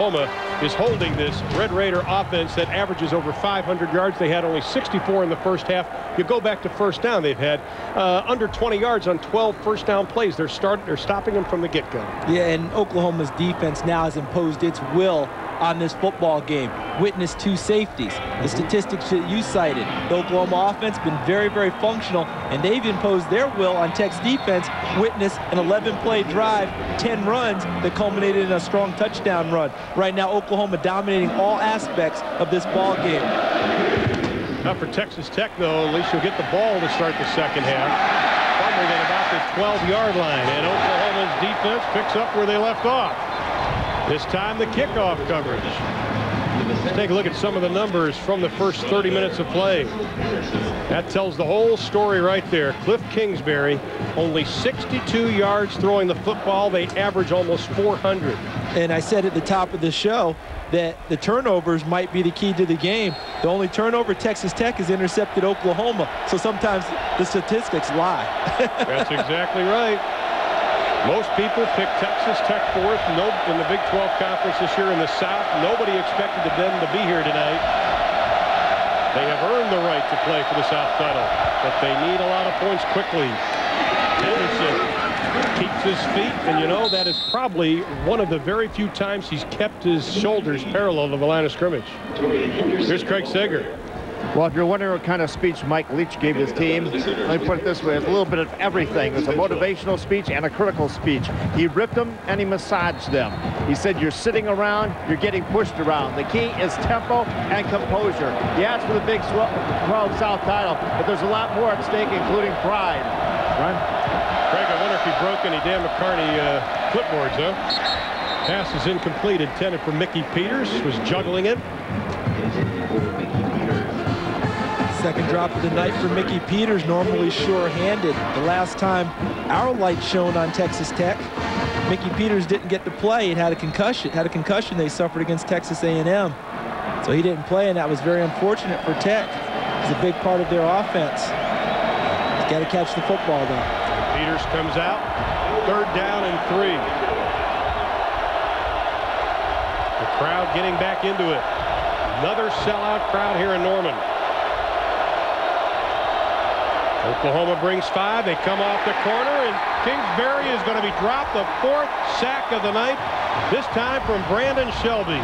Oklahoma is holding this Red Raider offense that averages over 500 yards. They had only 64 in the first half. You go back to first down, they've had uh, under 20 yards on 12 first down plays. They're starting, they're stopping them from the get-go. Yeah, and Oklahoma's defense now has imposed its will on this football game. Witness two safeties. The statistics that you cited. The Oklahoma offense been very, very functional, and they've imposed their will on Tech's defense. Witness an 11-play drive, 10 runs that culminated in a strong touchdown run. Right now, Oklahoma dominating all aspects of this ball game. Not for Texas Tech, though, at least you'll get the ball to start the second half. At about the 12-yard line, and Oklahoma's defense picks up where they left off. This time the kickoff coverage. Let's take a look at some of the numbers from the first 30 minutes of play. That tells the whole story right there. Cliff Kingsbury, only 62 yards throwing the football. They average almost 400. And I said at the top of the show that the turnovers might be the key to the game. The only turnover Texas Tech has intercepted Oklahoma. So sometimes the statistics lie. That's exactly right. Most people picked Texas Tech fourth no, in the Big 12 Conference this year in the South. Nobody expected them to be here tonight. They have earned the right to play for the South title, but they need a lot of points quickly. Henderson keeps his feet, and you know, that is probably one of the very few times he's kept his shoulders parallel to the line of scrimmage. Here's Craig Sager. Well, if you're wondering what kind of speech Mike Leach gave his team, let me put it this way. It's a little bit of everything. It's a motivational speech and a critical speech. He ripped them and he massaged them. He said, you're sitting around, you're getting pushed around. The key is tempo and composure. He asked for the Big 12 South title, but there's a lot more at stake, including pride. Right? Craig, I wonder if he broke any Dan McCarney uh, clipboards, huh? Pass is incomplete, intended for Mickey Peters, was juggling it. Second drop of the night for Mickey Peters, normally sure-handed. The last time our light shone on Texas Tech, Mickey Peters didn't get to play. It had a concussion. Had a concussion they suffered against Texas A&M. So he didn't play, and that was very unfortunate for Tech. It's a big part of their offense. He's got to catch the football, though. Peters comes out. Third down and three. The crowd getting back into it. Another sellout crowd here in Norman. Oklahoma brings five. They come off the corner, and Kingsbury is going to be dropped. The fourth sack of the night, this time from Brandon Shelby,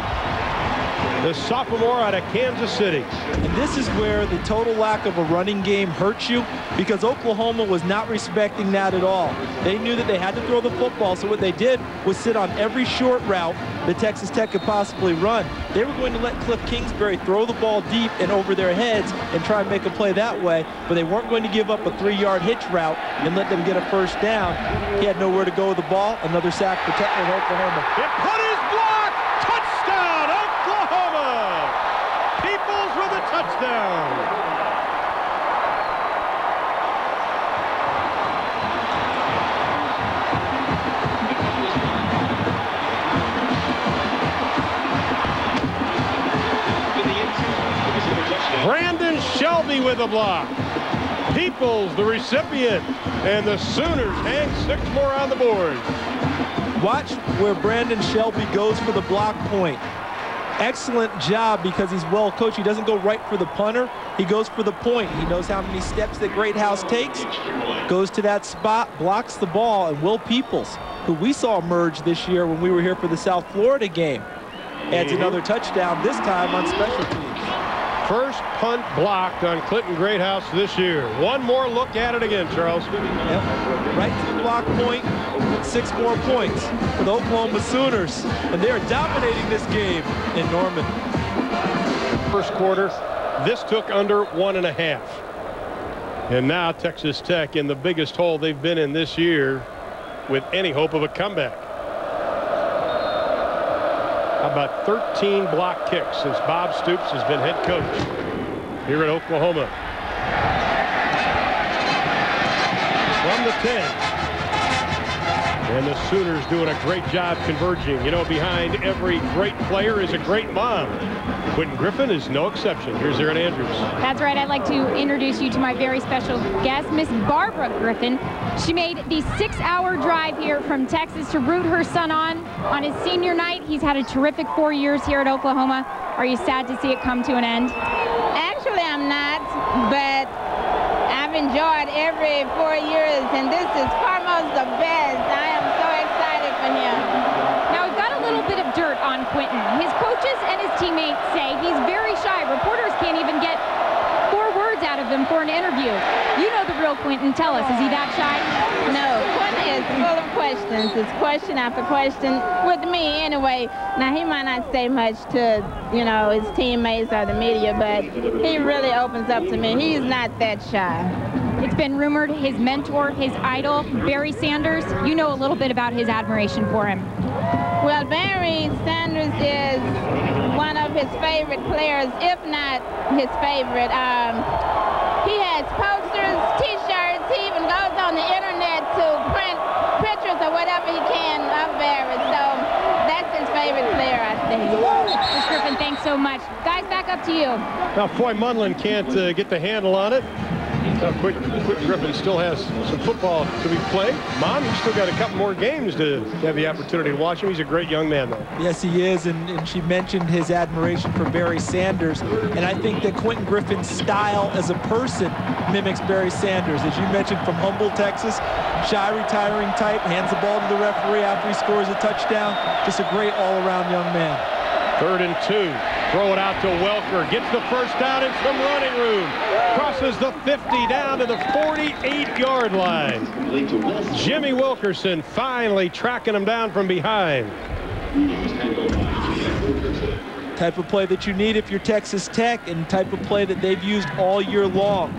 the sophomore out of Kansas City. And this is where the total lack of a running game hurts you because Oklahoma was not respecting that at all. They knew that they had to throw the football, so what they did was sit on every short route that Texas Tech could possibly run. They were going to let Cliff Kingsbury throw the ball deep and over their heads and try and make a play that way, but they weren't going to give up a three-yard hitch route and let them get a first down. He had nowhere to go with the ball. Another sack for Tech Oklahoma. It put his block! Touchdown, Oklahoma! Peoples with a touchdown. Brandon Shelby with a block. Peoples, the recipient, and the Sooners hang six more on the board. Watch where Brandon Shelby goes for the block point. Excellent job because he's well coached. He doesn't go right for the punter. He goes for the point. He knows how many steps that Greathouse takes, goes to that spot, blocks the ball, and Will Peoples, who we saw emerge this year when we were here for the South Florida game, adds mm-hmm. another touchdown, this time on special teams. First punt blocked on Clinton Greathouse this year. One more look at it again, Charles. Yep. Right to the block point, six more points for the Oklahoma Sooners. And they're dominating this game in Norman. First quarter, this took under one and a half. And now Texas Tech in the biggest hole they've been in this year with any hope of a comeback. About 13 block kicks since Bob Stoops has been head coach here at Oklahoma. From the 10. And the Sooners doing a great job converging. You know, behind every great player is a great mom. Quentin Griffin is no exception. Here's Erin Andrews. That's right. I'd like to introduce you to my very special guest, Miss Barbara Griffin. She made the six-hour drive here from Texas to root her son on on his senior night. He's had a terrific four years here at Oklahoma. Are you sad to see it come to an end? Actually, I'm not, but I've enjoyed every four years, and this is foremost the best. I Now, we've got a little bit of dirt on Quentin. His coaches and his teammates say he's very shy. Reporters can't even get four words out of him for an interview. You know the real Quentin. Tell us, is he that shy? No, Quentin is full of questions. It's question after question with me anyway. Now, he might not say much to, you know, his teammates or the media, but he really opens up to me. He's not that shy. It's been rumored his mentor, his idol, Barry Sanders. You know a little bit about his admiration for him. Well, Barry Sanders is one of his favorite players, if not his favorite. Um, he has posters, T-shirts. He even goes on the internet to print pictures or whatever he can of Barry. So that's his favorite player, I think. Ms. Griffin, thanks so much. Guys, back up to you. Now, Foy Munlin can't uh, get the handle on it. Now, Quick, Quick Griffin still has some football to be played. Mom, you still got a couple more games to have the opportunity to watch him. He's a great young man, though. Yes, he is, and, and she mentioned his admiration for Barry Sanders, and I think that Quentin Griffin's style as a person mimics Barry Sanders. As you mentioned, from Humble, Texas, shy, retiring type, hands the ball to the referee after he scores a touchdown. Just a great all-around young man. Third and two. Throw it out to Welker. Gets the first down in some running room. Crosses the 50 down to the 48-yard line. Jimmy Wilkerson finally tracking him down from behind. Type of play that you need if you're Texas Tech and type of play that they've used all year long.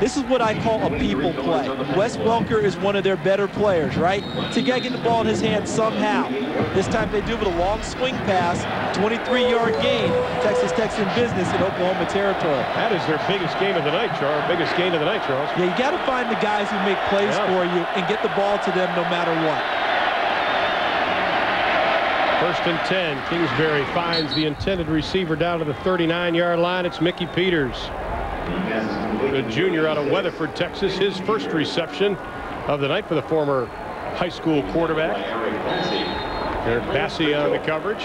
This is what I call a people play. Wes Welker is one of their better players, right? So you got to get the ball in his hands somehow. This time they do it with a long swing pass, 23-yard gain. Texas in business in Oklahoma territory. That is their biggest game of the night, Charles. Biggest gain of the night, Charles. Yeah, you got to find the guys who make plays Yeah. for you and get the ball to them no matter what. First and 10. Kingsbury finds the intended receiver down to the 39-yard line. It's Mickey Peters. The junior out of Weatherford, Texas. His first reception of the night for the former high school quarterback. Eric Bassey on the coverage.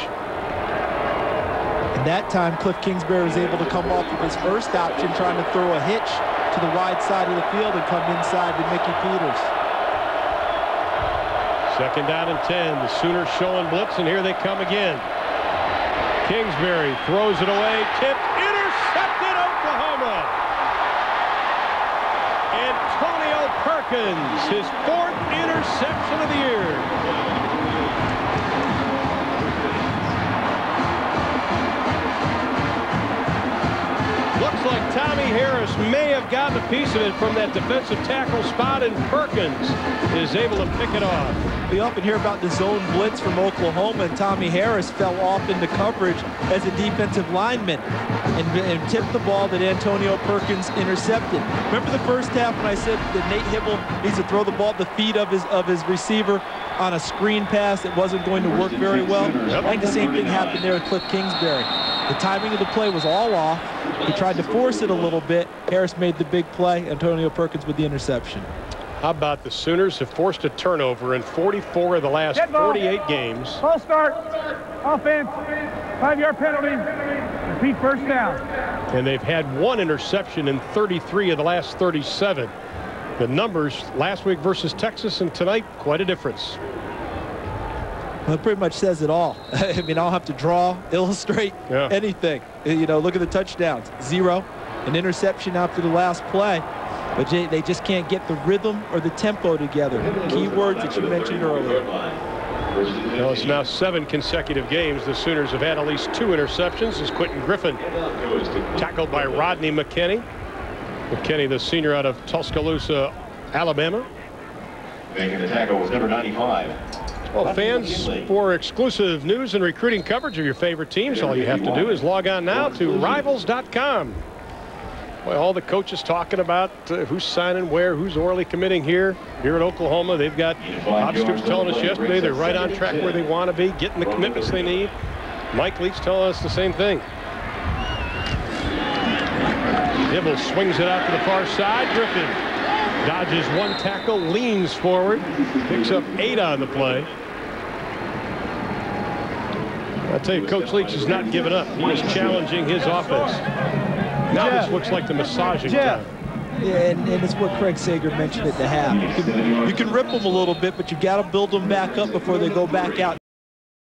And that time, Cliff Kingsbury was able to come off of his first option, trying to throw a hitch to the wide side of the field and come inside to Mickey Peters. Second down and 10. The Sooners showing blitz, and here they come again. Kingsbury throws it away. Tipped. Intercepted Oklahoma. Perkins, his fourth interception of the year. Looks like Tommy Harris may have gotten a piece of it from that defensive tackle spot, and Perkins is able to pick it off. We often hear about the zone blitz from Oklahoma, and Tommy Harris fell off into coverage as a defensive lineman and, and tipped the ball that Antonio Perkins intercepted. Remember the first half when I said that Nate Hybl needs to throw the ball at the feet of his of his receiver on a screen pass that wasn't going to work very well? I think the same thing happened there with Cliff Kingsbury. The timing of the play was all off. He tried to force it a little bit. Harris made the big play. Antonio Perkins with the interception. How about the Sooners have forced a turnover in 44 of the last 48 games. False start. Offense. Five-yard penalty. Repeat first down. And they've had one interception in 33 of the last 37. The numbers last week versus Texas and tonight, quite a difference. Well, it pretty much says it all. I mean, I'll have to draw, illustrate, Yeah. anything. You know, look at the touchdowns. Zero, an interception after the last play. But they- they just can't get the rhythm or the tempo together. Key words that you mentioned earlier. Well, it's now seven consecutive games. The Sooners have had at least two interceptions as Quentin Griffin tackled by Rodney McKinney. McKinney, the senior out of Tuscaloosa, Alabama. Making the tackle was number 95. Well, fans, for exclusive news and recruiting coverage of your favorite teams, all you have to do is log on now to Rivals.com. Well, all the coaches talking about uh, who's signing where, who's orally committing here. Here at Oklahoma, they've got Bob Stoops telling us yesterday they're right on track where they want to be, getting the commitments they need. Mike Leach telling us the same thing. Hybl swings it out to the far side. Griffin dodges one tackle, leans forward, picks up eight on the play. I tell you, Coach Leach is not giving up. He is challenging his offense. Now Jeff. this looks like the massaging Jeff. time. Yeah, and, and it's what Craig Sager mentioned at the half. You can, you can rip them a little bit, but you got to build them back up before they go back out.